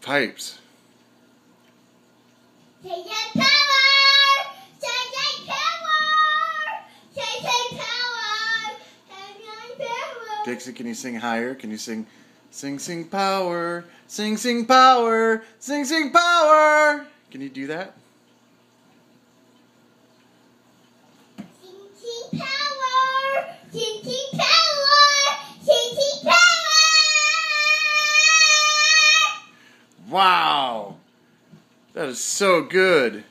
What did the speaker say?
pipes. Say say power! Say say power! Say say power! Say say power! Dixie, can you sing higher? Can you sing, sing, sing power, sing, sing power, sing, sing power? Can you do that? Sing sing power! Sing sing power! Sing sing power! Wow, that is so good.